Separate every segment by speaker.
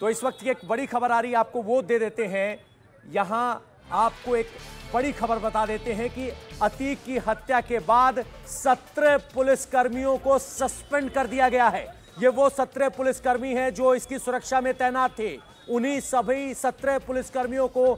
Speaker 1: तो इस वक्त की एक बड़ी खबर आ रही है, आपको वो दे देते हैं। यहाँ आपको एक बड़ी खबर बता देते हैं कि अतीक की हत्या के बाद सत्रह पुलिसकर्मियों को सस्पेंड कर दिया गया है। ये वो सत्रह पुलिसकर्मी हैं जो इसकी सुरक्षा में तैनात थे। उन्हीं सभी सत्रह पुलिसकर्मियों को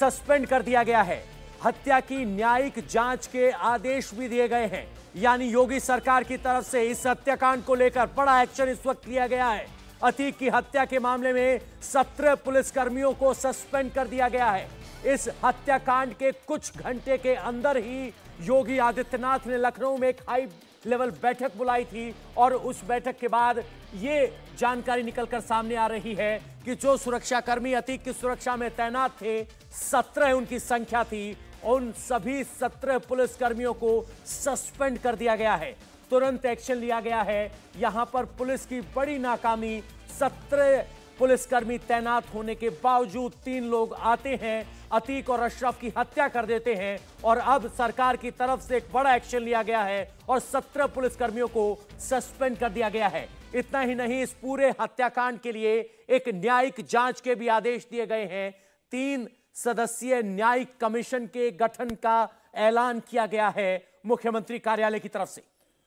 Speaker 1: सस्पेंड कर दिया गया है। हत्या की न्यायिक जाँच के आदेश भी दिए गए हैं। यानी योगी सरकार की तरफ़ से इस हत्याकांड को लेकर बड़ा एक्शन इस वक्त लिया गया है। अतीक की हत्या के मामले में सत्रह पुलिसकर्मियों को सस्पेंड कर दिया गया है। इस हत्याकांड के कुछ घंटे के अंदर ही योगी आदित्यनाथ ने लखनऊ में एक हाई लेवल बैठक बुलाई थी और उस बैठक के बाद ये जानकारी निकलकर सामने आ रही है कि जो सुरक्षाकर्मी अतीक की सुरक्षा में तैनात थे, सत्रह उनकी संख्या थी। उन सभी सत्रह पुलिसकर्मियों को सस्पेंड कर दिया गया है। तुरंत एक्शन लिया गया है। यहाँ पर पुलिस की बड़ी नाकामी। सत्रह पुलिसकर्मी तैनात होने के बावजूद तीन लोग आते हैं। अतीक और अशरफ की हत्या कर देते हैं और अब सरकार की तरफ़ से एक बड़ा एक्शन लिया गया है और सत्रह पुलिसकर्मियों को सस्पेंड कर दिया गया है। इतना ही नहीं, इस पूरे हत्याकांड के लिए एक न्यायिक जाँच के भी आदेश दिए गए हैं। तीन सदस्यीय न्यायिक कमीशन के गठन का ऐलान किया गया है मुख्यमंत्री कार्यालय की तरफ़ से।